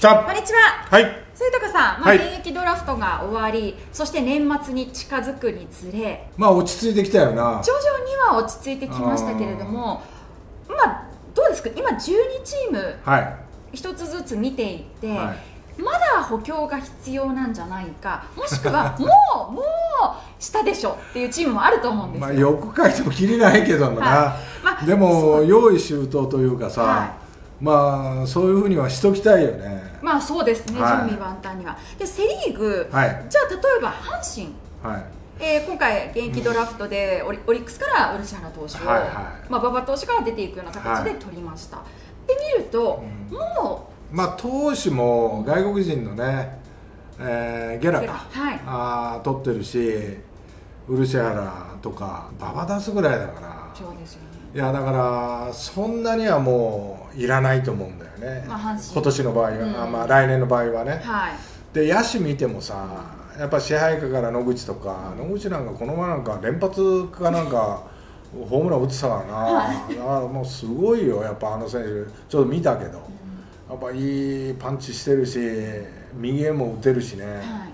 じゃこんにちは。はい。末高さん、まあはい現役ドラフトが終わり、そして年末に近づくにつれ、まあ落ち着いてきたよな。徐々には落ち着いてきましたけれども、まあどうですか？今12チームはい。一つずつ見ていて、はまだ補強が必要なんじゃないか、もしくは もうもう下でしょっていうチームもあると思うんですよ。まあよく書いてもきりないけどもな。はいまあでも用意周到というかさ、はまあそういうふうにはしときたいよね。まあそうですね、はい準備万端には。でセリーグ、はいじゃあ例えば阪神。はい。えー今回、現役ドラフトでオリオリックスから漆原投手を、はいはいまあ、馬場投手から出ていくような形で取りました、で見ると、うんもまあ投手も外国人のね、えーゲラか。はいあー取ってるし、漆原とか馬場出すぐらいだからう。そうですよねいやだからそんなにはもういらないと思うんだよね、まあ今年の場合は、うん。あまあ、来年の場合はね、はい。で野手見てもさやっぱ支配下から野口とか野口なんかこの前なんか連発かなんかホームラン打ってたからな、はい。だからもうすごいよやっぱあの選手。ちょっと見たけど。やっぱいいパンチしてるし右へも打てるしね、は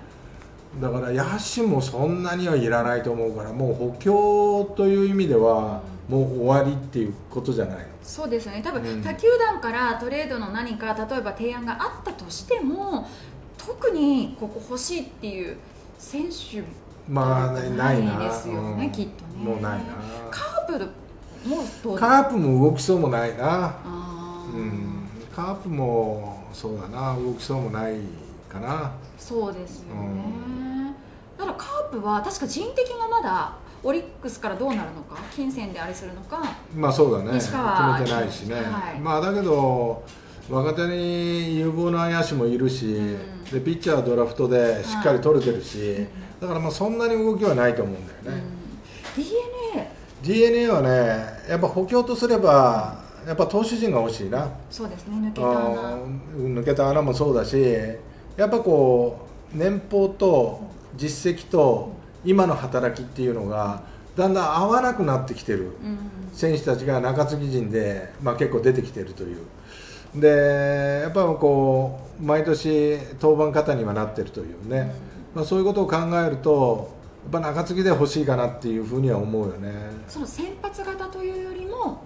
い。だから野手もそんなにはいらないと思うからもう補強という意味ではもう終わりっていうことじゃないの？そうですよね。多分、うん。他球団からトレードの何か例えば提案があったとしても特にここ欲しいっていう選手まあねないな。ですよね、うん。きっとね。もうないな。カープもどう？カープも動きそうもないな。うん。カープもそうだな。動きそうもないかな。そうですよね、うだからカープは確か人的がまだオリックスからどうなるのか金銭であれするのかまあそうだね。決めてないしね、はい。まあだけど若手に有望な野手もいるし、うん。でピッチャーはドラフトでしっかり取れてるし、んだからまあそんなに動きはないと思うんだよね、うん、DNA d n a はねやっぱ補強とすればやっぱ投手陣が欲しいな。そうですね抜けたあ穴ー抜けた穴もそうだしやっぱこう年俸と実績と今の働きっていうのがだんだん合わなくなってきてる。うん。選手たちが中継ぎ陣で、まあ、結構出てきてるという。でやっぱこう毎年登板方にはなってるというね、まあ、そういうことを考えるとやっぱ中継ぎで欲しいかなっていうふうには思うよね。その先発型というよりも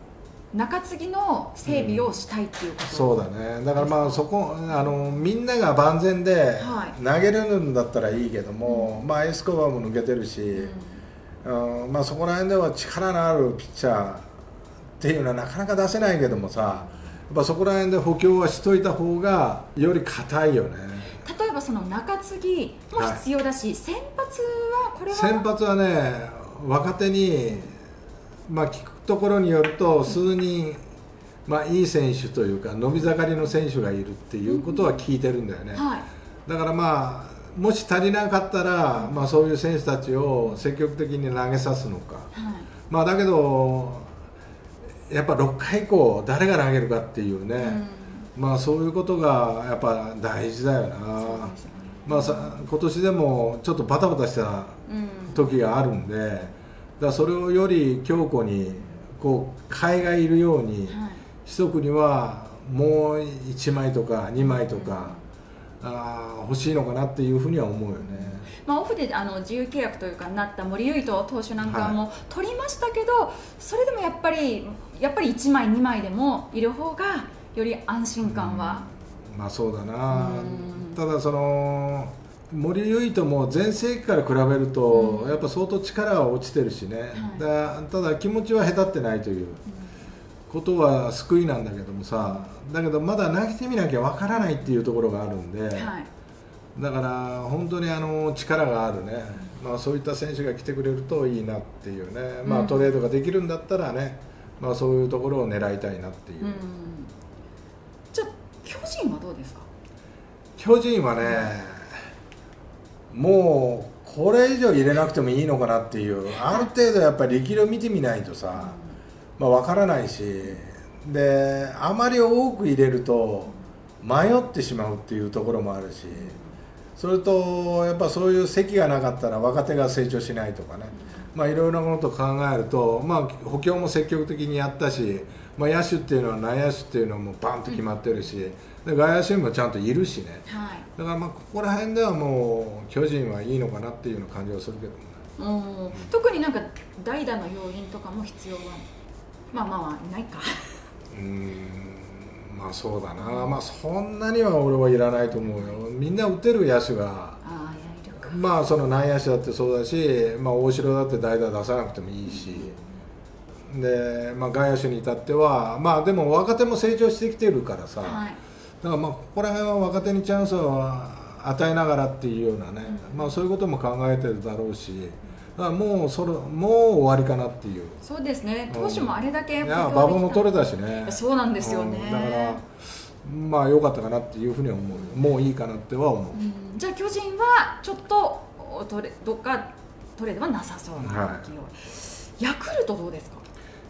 中継ぎの整備をしたいっていうこと、そうだね。だからまあそこあのみんなが万全ではい。投げれるんだったらいいけども、まあ、エスコバーも抜けてるし、うん。まあ、そこら辺では力のあるピッチャーっていうのはなかなか出せないけどもさやっぱそこら辺で補強はしといた方がより硬いよね。例えばその中継ぎも必要だし、先発はこれは？先発はね若手に、まあ、聞くところによると数人、まあ、いい選手というか伸び盛りの選手がいるっていうことは聞いてるんだよね、はい。だからまあもし足りなかったら、まあ、そういう選手たちを積極的に投げさすのか、はい。まあ、だけどやっぱ6回以降誰が投げるかっていうね、まあ、そういうことがやっぱ大事だよな、ね。まあ、さ今年でもちょっとバタバタしたうん。時があるんでだからそれをより強固にこう替えがいるようにはい。くにはもう1枚とか2枚とか、あー欲しいのかなっていうふうには思うよね。まあ、オフであの自由契約というかなった森唯斗投手なんかも取りましたけど、それでもやっぱりやっぱり1枚2枚でもいる方がより安心感は、まあそうだな。うん。ただその森唯斗も全盛期から比べると、うん。やっぱ相当力は落ちてるしね、はい。だただ気持ちは下手ってないということは救いなんだけどもさだけどまだ投げてみなきゃわからないっていうところがあるんで、はい。だから本当にあの力があるね、まあ、そういった選手が来てくれるといいなっていうね、まあ、うん。トレードができるんだったらね、まあ、そういうところを狙いたいなっていう。うん。じゃあ巨人はどうですか？巨人はね、もうこれ以上入れなくてもいいのかなっていう、ある程度やっぱり力量見てみないとさ、まあ、分からないし、であまり多く入れると、迷ってしまうっていうところもあるし、それとやっぱそういう席がなかったら若手が成長しないとかね、まあ、いろいろなこと考えると、まあ、補強も積極的にやったし、まあ、野手っていうのは内野手っていうのもバンと決まってるし、で外野手もちゃんといるしね。はい。だからまあここら辺ではもう巨人はいいのかなっていうような感じはするけどもね。うん。特になんか代打の要因とかも必要はまあまあないか。うーんまあそうだな、まあ、そんなには俺はいらないと思うよ。みんな打てる野手がまあその内野手だってそうだし、まあ、大城だって代打出さなくてもいいし。で、まあ、外野手に至ってはまあでも若手も成長してきてるからさ、はいだからまあここら辺は若手にチャンスを与えながらっていうようなね、まあ、そういうことも考えてるだろうしだからもうそれもう終わりかなっていう。そうですね。投手もあれだけいや馬場も取れたしね。そうなんですよね。うん。だからまあ良かったかなっていうふうには思うもういいかなっては思う、うん。じゃあ巨人はちょっとトレどっかトレードはなさそうなはい。ヤクルトどうですか？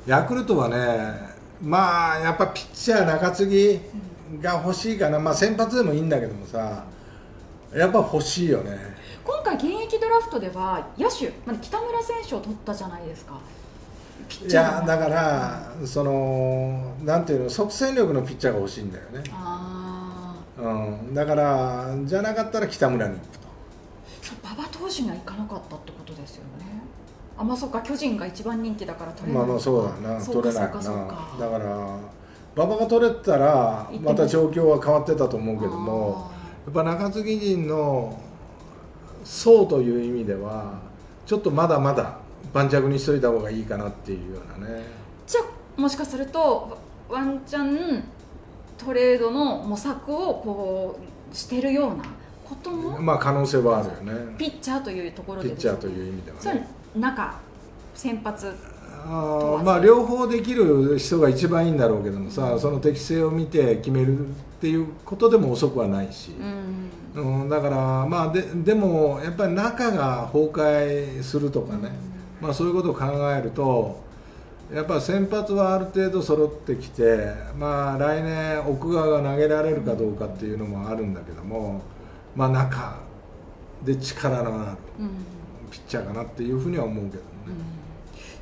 ヤクルトはねまあやっぱピッチャー中継ぎが欲しいかな、まあ、先発でもいいんだけどもさ。やっぱ欲しいよね。今回現役ドラフトでは野手、まあ、北村選手を取ったじゃないですか。ピッいチャーのやだからそのなんていうの即戦力のピッチャーが欲しいんだよね、ああうん、だからじゃなかったら北村に行くと。そう馬場投手には行かなかったってことですよね。あまあそうか巨人が一番人気だから取れない。まあまあそうだな。取れないかそうか。だから馬場が取れたらまた状況は変わってたと思うけどもあやっぱ中継ぎ陣の層という意味ではちょっとまだまだ盤石にしといた方がいいかなっていうようなね。ーじゃあもしかするとワンチャントレードの模索をこうしてるようなこともまあ可能性はあるよね。ピッチャーというところピでッチャーという意味ではね。中先発あーまあ両方できる人が一番いいんだろうけどもさその適性を見て決めるっていうことでも遅くはないし、うん。うん、だからまあででもやっぱり中が崩壊するとかね、まあ、そういうことを考えるとやっぱ先発はある程度揃ってきて、まあ、来年奥川が投げられるかどうかっていうのもあるんだけども、まあ、中で力のあるうん。ピッチャーかなっていうふうには思うけどね、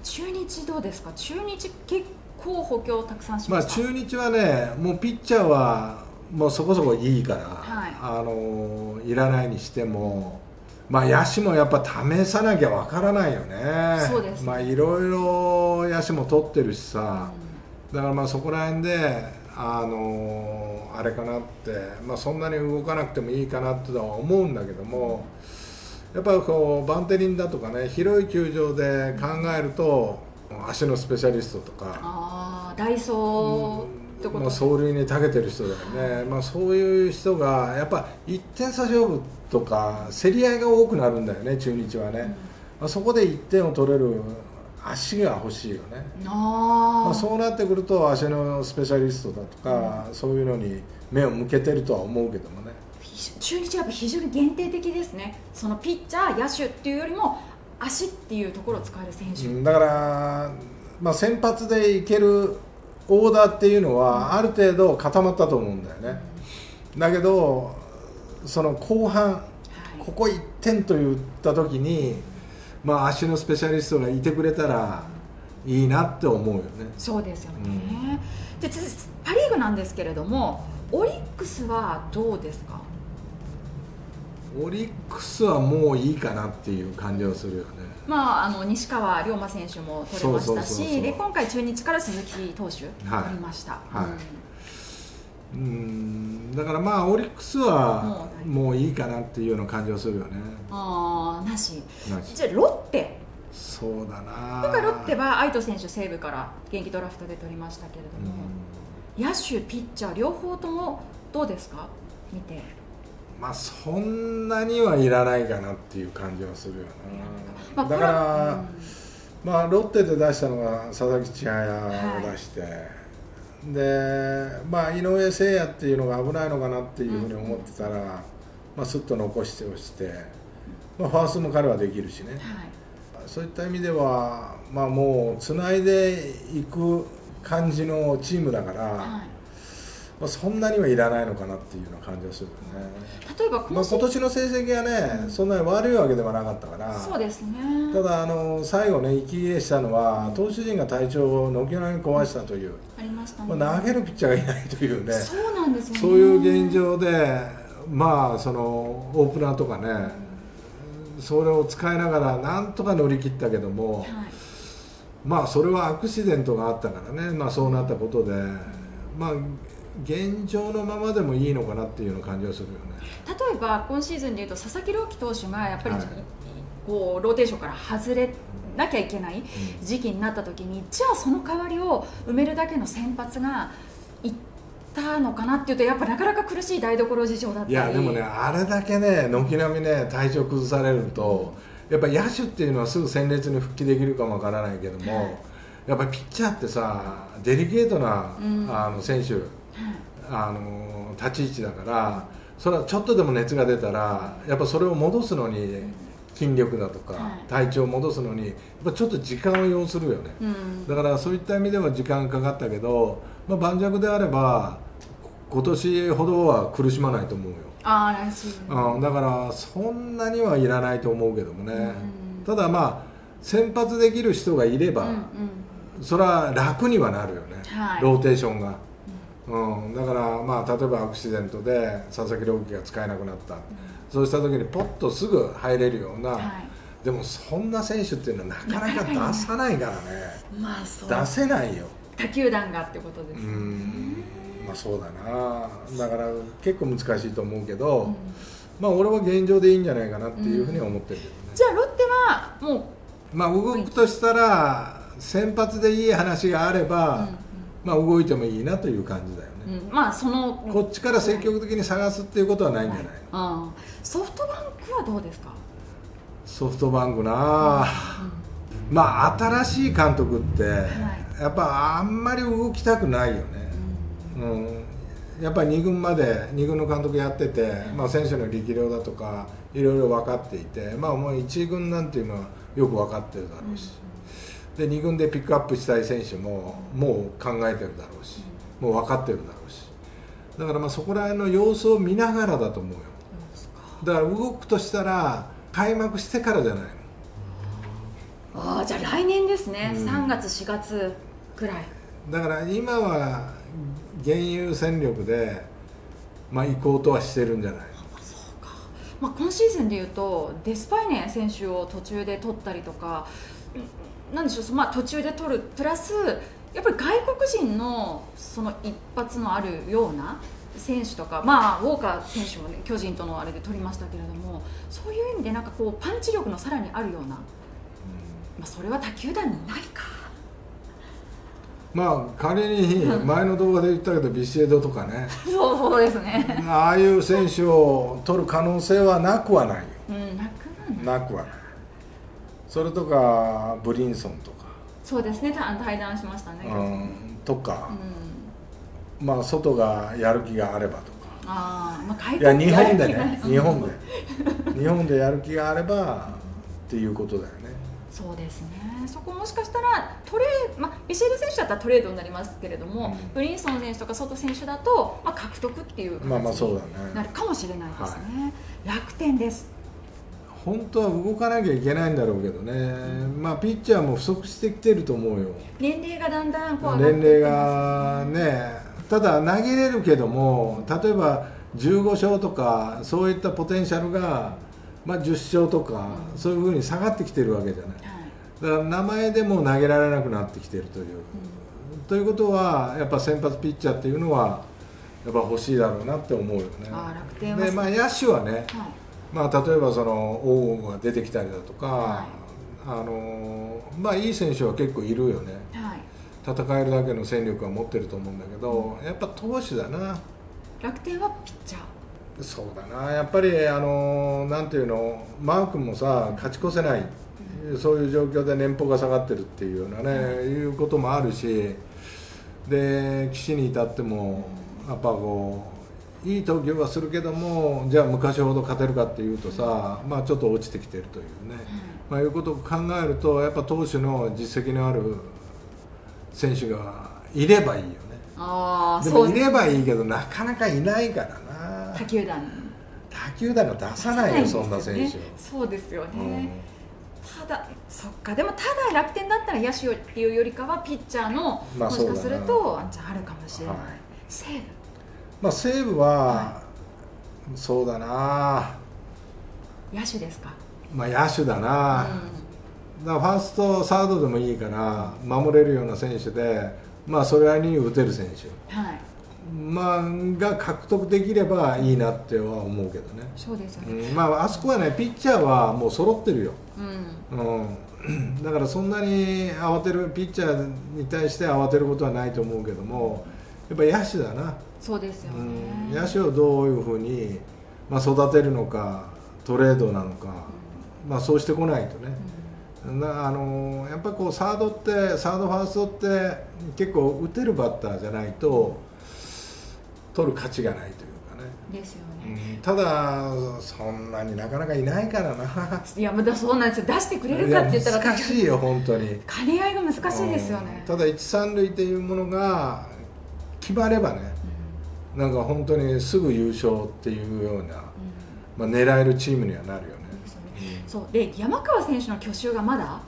中日どうですか？中日結構補強たくさんしまあ、中日はねもうピッチャーはもうそこそこいいから、はい。あのいらないにしても。まあ野手もやっぱ試さなきゃわからないよね。そうですね。まあいろいろ野手も取ってるしさ、だからまあそこら辺であのあれかなって、まあそんなに動かなくてもいいかなっては思うんだけども、やっぱりこうバンテリンだとかね広い球場で考えると足のスペシャリストとか。ああダイソーと、まあ、走塁に長けてる人だよね、まあ、そういう人がやっぱ1点差勝負とか競り合いが多くなるんだよね中日はね、まあ、そこで1点を取れる足が欲しいよね、あー。まあ、そうなってくると足のスペシャリストだとか、そういうのに目を向けてるとは思うけどもね中日はやっぱ非常に限定的ですね。そのピッチャー野手っていうよりも足っていうところを使える選手、うんだから、まあ、先発でいけるオーダーっていうのはある程度固まったと思うんだよね、だけどその後半はい。ここ1点と言った時に、まあ、足のスペシャリストがいてくれたらいいなって思うよね。そうですよね、で続いてパ・リーグなんですけれどもオリックスはどうですか？オリックスはもういいかなっていう感じはするよね。まあ、あの西川龍馬選手も取れましたしで今回中日から鈴木投手取はいりました、はい。うん。うん。だからまあオリックスはももういいかなっていうような感じはするよね。あーなし。じゃあロッテ。そうだな。今回ロッテは愛斗選手西武から現役ドラフトで取りましたけれども、野手ピッチャー両方ともどうですか？見てまあそんなにはいらないかなっていう感じはするよまあなだから、まあロッテで出したのが佐々木千早を出して、でまあ井上誠也っていうのが危ないのかなっていうふうに思ってたら、まあすっと残しておして、まあ、ファーストも彼はできるしね。はい。そういった意味ではまあもうつないでいく感じのチームだから、はいまあ、そんなにはいらないのかなっていうような感じがするよね、例えばまあ、今年の成績はね、そんなに悪いわけではなかったから。そうですね。ただあの最後ね息切れしたのは投手陣が体調を軒並み壊したという、ありましたね、まあ、投げるピッチャーがいないというね。そうなんですね。そういう現状でまあそのオープナーとかねそれを使いながらなんとか乗り切ったけども、はい。まあそれはアクシデントがあったからね、まあ、そうなったことで、まあ、現状のままでもいいのかなっていうような感じがするよね。例えば今シーズンでいうと佐々木朗希投手がやっぱり、はい。こうローテーションから外れなきゃいけない時期になった時にじゃあその代わりを埋めるだけの先発がいったのかなっていうとやっぱなかなか苦しい台所事情だったり。いやでもね、あれだけね、軒並みね、体調崩されると、やっぱり野手っていうのはすぐ戦列に復帰できるかもわからないけども、やっぱりピッチャーってさ、デリケートな、うん。あの選手、あの立ち位置だから、それはちょっとでも熱が出たら、やっぱそれを戻すのに、筋力だとか、はい。体調を戻すのに、やっぱちょっと時間を要するよね。うん。だからそういった意味では時間かかったけど、まあ、盤石であれば今年ほどは苦しまないと思うよ、あしい、うん、だからそんなにはいらないと思うけどもね、うん。ただまあ先発できる人がいれば、それは楽にはなるよね、はい。ローテーションが、うん、だからまあ例えばアクシデントで佐々木朗希が使えなくなった、そうした時にポッとすぐ入れるような、はい。でもそんな選手っていうのはなかなか出さないからね。まあ出せないよ。他球団がってことですまあそうだな。だから結構難しいと思うけど、うん。まあ俺は現状でいいんじゃないかなっていうふうには思ってるけどね、じゃあロッテはもまあ動くとしたら先発でいい話があれう、ば、まあ動いてもいいなという感じだよね、うん。うんまあそのこっちから積極的に探すっていうことはないんじゃないの、うん。ソフトバンクはどうですか、ソフトバンクな、まあ新しい監督って、やっぱあんまり動きたくないよね、うん、やっぱり2軍まで2軍の監督やってて、まあ、選手の力量だとかいろいろ分かっていて、まあ、もう1軍なんていうのはよく分かってるだろうし、で2軍でピックアップしたい選手ももう考えてるだろうし、もう分かってるだろうし。だからまあそこら辺の様子を見ながらだと思うよ。だから動くとしたら開幕してからじゃないの。ああじゃあ来年ですね、うん。3月4月くらい。だから今は現有戦力で、まあ、行こうとはしてるんじゃないの。まあ、今シーズンでいうとデスパイネ選手を途中で取ったりとかうんなんでしょう、まあ、途中で取るプラスやっぱり外国人のその一発のあるような選手とか、まあ、ウォーカー選手も、ね、巨人とのあれで取りましたけれどもそういう意味でなんかこうパンチ力のさらにあるような、まあ、それは他球団にないか。まあ仮に前の動画で言ったけどビシエドとかねそう そうですね。ああいう選手を取る可能性はなくはないようん、なくはない。それとかブリンソンとか、そうですね。た対談しましたね。ううん。ん、とか、まあ外がやる気があればとかああ、まあ外いや国日本でねうん日本で日本でやる気があればっていうことだよねそうですね。そこもしかしたらトレーまあビシエド選手だったらトレードになりますけれども、うんブリンソン選手とかソト選手だとまあ獲得っていうまあまあ形そうだになねるかもしれないですね。楽天です。本当は動かなきゃいけないんだろうけどね、まあピッチャーも不足してきてると思うよ。年齢がだんだんこう年齢がねただ投げれるけども例えば15勝とかそういったポテンシャルが、まあ、10勝とかそういうふうに下がってきてるわけじゃない。はい。だから名前でも投げられなくなってきてるという、ということはやっぱ先発ピッチャーっていうのはやっぱ欲しいだろうなって思うよね。あー楽天はでまあ野手はね、はいまあ、例えばその王が出てきたりだとか、はあのまあいい選手は結構いるよね。はい。戦えるだけの戦力は持ってると思うんだけどやっぱ投手だな。楽天はピッチャー。そうだな。やっぱりあのなんていうのマー君もさ勝ち越せないそういう状況で年俸が下がってるっていうようなね、いうこともあるしで岸に至ってもやっぱこういい投球はするけどもじゃあ昔ほど勝てるかっていうとさ、まあ、ちょっと落ちてきてるというね、まあ、いうことを考えるとやっぱ投手の実績のある選手がいればいいよね。ああでもいればいいけどなかなかいないからな。他球団。他球団が出さないよそんな選手を、そうですようん。ね、ただそっか。でもただ楽天だったら野手っていうよりかはピッチャーの、まあもしかするとワンチャンあるかもしれない、はい。西武まあ西武は、そうだな。野手ですか、まあ野手だな、うだからファーストサードでもいいから守れるような選手でまあそれなりに打てる選手。ん、はい。まあ、が獲得できればいいなっては思うけどね、そうですよね、うん、まああそこはねピッチャーはもう揃ってるよ、うん。うん、だからそんなに慌てるピッチャーに対して慌てることはないと思うけどもやっぱ野手だな、そうですよね、うん、野手をどういうふうに、まあ、育てるのかトレードなのか、まあ、そうしてこないとね、なあのやっぱりこうサードってサードファーストって結構打てるバッターじゃないと取る価値がないというかね、ですようね、ん。ただそんなになかなかいないからな。いやまだそうなんですよ。出してくれるかって言ったら難しいよ本当に。兼ね合いが難しいですよね。うん、ただ一三塁っていうものが決まればねうん。なんか本当にすぐ優勝っていうような、うん。まあ、狙えるチームにはなるよね。そうで山川選手の去就がまだ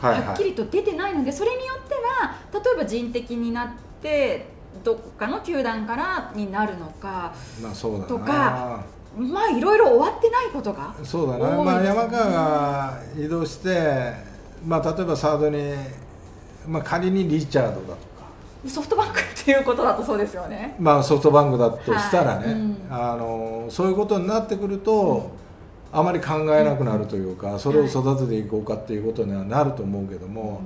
はっきりと出てないので、それによっては例えば人的になってどっかの球団からになるのかまあそうだな。とかまあいろいろ終わってないことがそうだな、多いまあ、山川が移動して、まあ、例えばサードに、まあ、仮にリチャードだとか、ソフトバンクっていうことだとそうですよね。まあ、ソフトバンクだとしたらね、はい。うん。あのそういうことになってくると、あまり考えなくなるというか、それを育てていこうかっていうことにはなると思うけども、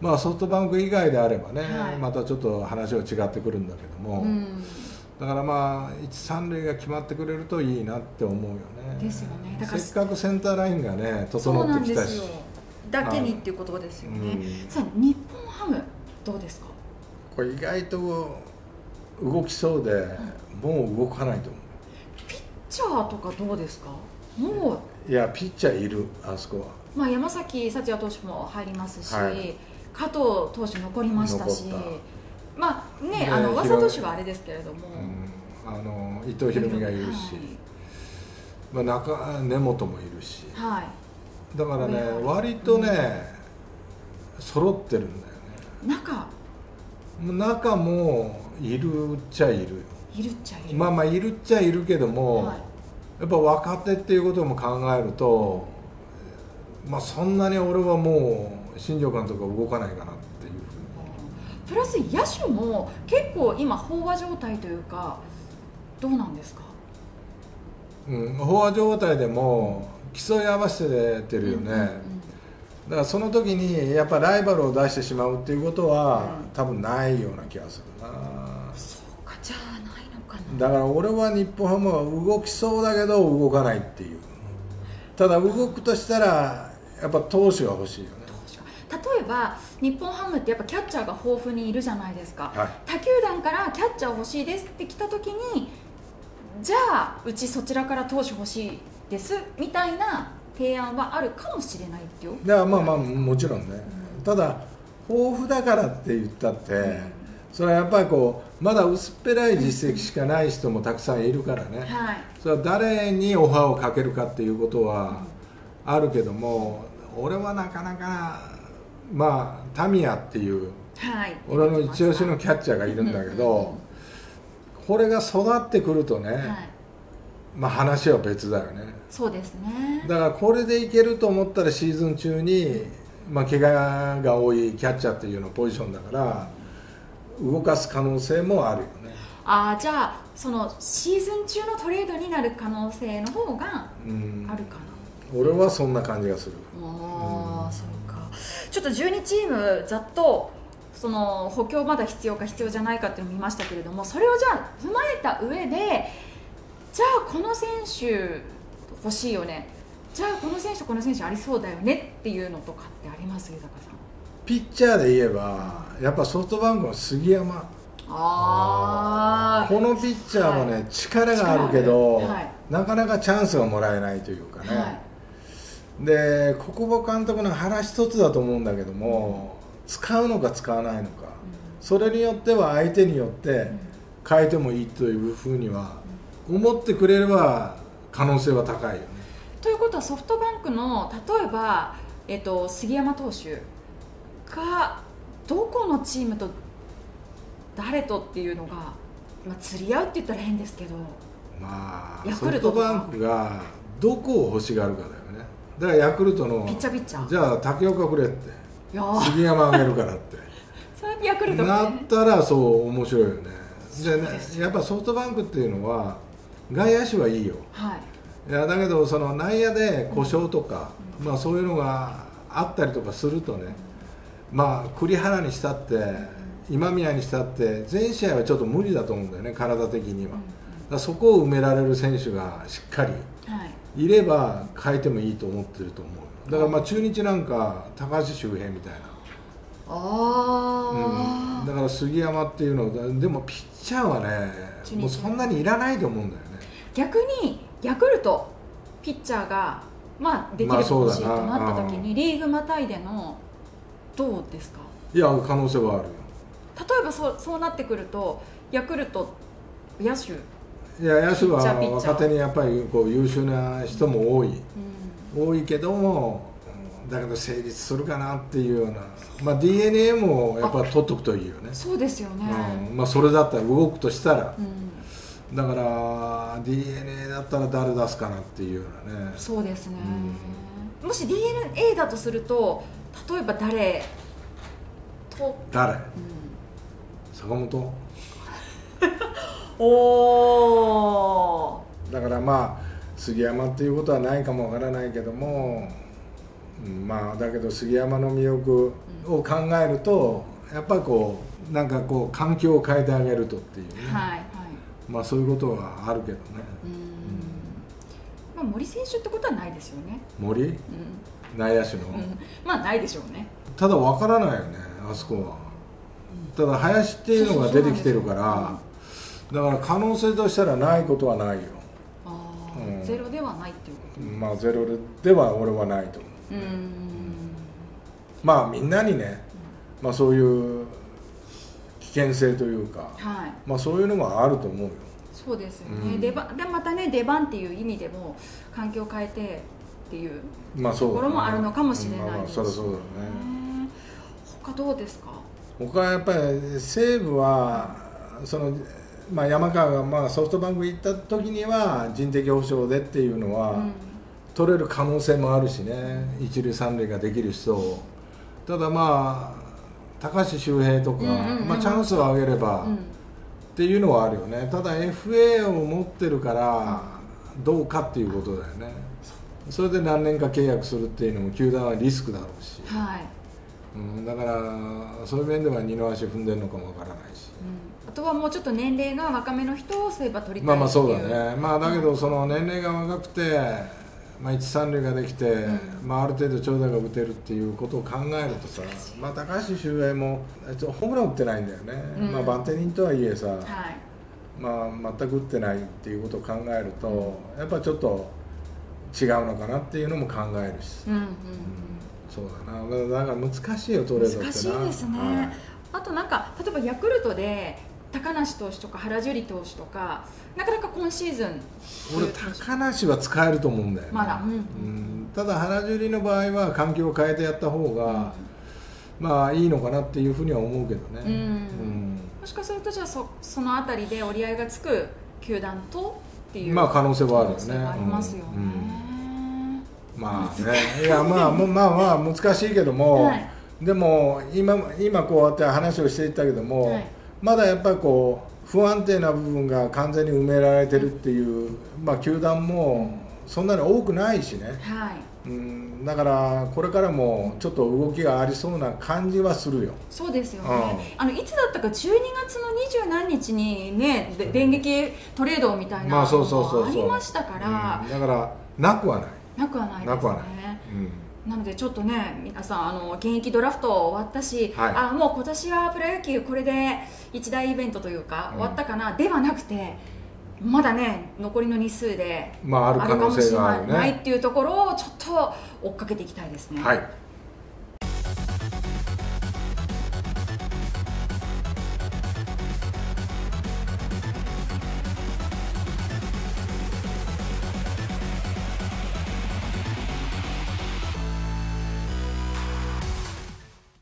まあ、ソフトバンク以外であればね、はい。またちょっと話は違ってくるんだけども、うん。だからまあ一三塁が決まってくれるといいなって思うよね。ですよね。せっかくセンターラインがね整なってきたし。だけにっていうことですよね、うん。さあ日本ハムどうですか？これ意外と動きそうで、もう動かないと思ピッチャーとかどうですか？もう、ういやピッチャーいるあそこは。まあ、山崎福也投手も入りますし、はい。加藤投手残りましたし。まあねねあの広噂投手はあれですけれども、うん、あの伊藤大海がいるし、まあ、中根本もいるし。はい、はいだからね割とね、揃ってるんだよね。中中もいるっちゃいるよ。いるっちゃいる、まあまあいるっちゃいるけども、はい。やっぱ若手っていうことも考えるとまあそんなに俺はもう新庄監督は動かないかなっていうふうに。プラス野手も結構今飽和状態というかどうなんですか？うん、飽和状態でも競い合わせてるよね、うんうんうんだからその時にやっぱライバルを出してしまうっていうことは、うん。多分ないような気がするな。そうかじゃあないのかな。だから俺は日本ハムは動きそうだけど動かないっていう。ただ動くとしたらやっぱ投手が欲しいよね。例えば日本ハムってやっぱキャッチャーが豊富にいるじゃないですか、はい。他球団からキャッチャー欲しいですって来た時にじゃあうちそちらから投手欲しいですみたいな提案はあるかもしれないってよ。だからまあまあもちろんね、ただ豊富だからって言ったって、それはやっぱりこうまだ薄っぺらい実績しかない人もたくさんいるからね、はい。それは誰にオファーをかけるかっていうことはあるけども俺はなかなかまあタミヤっていうはい。俺の一押しのキャッチャーがいるんだけどこれが育ってくるとね、はいまあ話は別だよね。そうですね。だからこれでいけると思ったらシーズン中に、まあ、怪我が多いキャッチャーっていうのポジションだから動かす可能性もあるよね、ああじゃあそのシーズン中のトレードになる可能性の方がうん。あるかな、俺はそんな感じがする。ああ、そうか。ちょっと12チームざっとその補強まだ必要か必要じゃないかっていうのを見ましたけれどもそれをじゃあ踏まえた上でじゃあこの選手欲しいよね。じゃあこの選手とこの選手ありそうだよねっていうのとかってあります？豊さんピッチャーで言えばやっぱソフトバンクの杉山。あこのピッチャーもね、はい。力があるけど、はい。なかなかチャンスがもらえないというかね、はい。で国母監督の腹一つだと思うんだけども、使うのか使わないのか、それによっては相手によって変えてもいいというふうには思ってくれれば可能性は高いよね。ということはソフトバンクの例えば、えっと、杉山投手がどこのチームと誰とっていうのが、まあ、釣り合うって言ったら変ですけどまあヤソフトクルトとか。バンクがどこを欲しがるかだよね。だからヤクルトのピッチャーピッチャー。じゃあ竹岡くれって杉山あげるからって。それはヤクルトね。ったらそう面白いよね。でね。やっぱソフトバンクっていうのは外野手はいいよ。はい。いやだけどその内野で故障とか、まあ、そういうのがあったりとかするとねまあ栗原にしたって今宮にしたって全試合はちょっと無理だと思うんだよね体的には、だからそこを埋められる選手がしっかりはい。いれば変えてもいいと思ってると思うだからまあ中日なんか高橋周平みたいな。ああ、だから杉山っていうのはでもピッチャーはね。もうそんなにいらないと思うんだよね逆にヤクルトピッチャーが、まあ、できるまあそうだな。欲しいとなった時に、リーグまたいでのどうですか？いや可能性はあるよ。例えばそうそうなってくるとヤクルト野手、いや野手は若手にやっぱりこう優秀な人も多い。うん。多いけどもだけど成立するかなっていうような、まあ、DNA もやっぱ取っとくといいよね、そうですよね、うん。まあ、それだったら動くとしたら。うんだから DNA だったら誰出すかなっていうようなね。そうですね、もし DNA だとすると例えば誰？と、誰？うん。坂本？おおだからまあ杉山っていうことはないかもわからないけども、うんまあだけど杉山の魅力を考えるとやっぱりこうなんかこう環境を変えてあげるとっていうね、はいはいまあそういうことはあるけどね。うん、まあ、森選手ってことはないですよね、森？うん。内野手の、うん、まあないでしょうね。ただわからないよねあそこは。ただ林っていうのが出てきてるからだから可能性としたらないことはないよ。ああ、うん。ゼロではないっていうこと。まあゼロでは俺はないと思う。うん。まあみんなにね、まあ、そういう危険性というか、はい。まあ、そういうのがあると思うよ。そうですよね、うん。でまたね出番っていう意味でも環境を変えてっていうところもあるのかもしれまあまあないですそりゃそうだよね。他どうですか？他はやっぱり西武はその、まあ、山川がまあソフトバンク行った時には人的保障でっていうのは、うん。取れる可能性もあるしね。一塁三塁ができる人を。ただまあ高橋周平とか、まあ、チャンスを上げれば、うん。っていうのはあるよね。ただ FA を持ってるからどうかっていうことだよね。それで何年か契約するっていうのも球団はリスクだろうし、はい、うん、だからそういう面では二の足踏んでるのかもわからないし。うん、あとはもうちょっと年齢が若めの人をそういえば取りたいまあまあそうだね。まあだけどその年齢が若くてまあ、一三塁ができて、うん。まあ、ある程度長打が打てるっていうことを考えるとさ、まあ、高橋周平もえっとホームラン打ってないんだよね、うん。まあ、バンテリンとはいえさ、はい。まあ、全く打ってないっていうことを考えるとやっぱちょっと違うのかなっていうのも考えるし、うんうんそうだな。だから難しいよトレードってな。難しいですね、はい。あとなんか例えばヤクルトで高梨投手とか原樹里投手とかなかなか今シーズン。俺高梨は使えると思うんだよね、まだ。うん。うん。ただ原樹里の場合は環境を変えてやった方が、まあいいのかなっていうふうには思うけどね、うん。うん。もしかするとじゃあそそのあたりで折り合いがつく球団とっていうまあ可能性はあるよね。ありますよね、うん。まあね。い。やまあまあまあ難しいけども、はい。でも今今こうやって話をしていったけども、はいまだやっぱりこう不安定な部分が完全に埋められてるっていう、まあ、球団もそんなに多くないしね、はい。うん、だからこれからもちょっと動きがありそうな感じはするよ。そうですよね、うあのいつだったか12月の二十何日にねで電撃トレードみたいなのがありましたから、うん。だからなくはない、なくはないですね。なくはない。うんなのでちょっとね皆さんあの現役ドラフト終わったし、はい。あもう今年はプロ野球これで一大イベントというか、うん。終わったかな？ではなくてまだね残りの日数でまああるかもしれないっていうところをちょっと追っかけていきたいですね。はい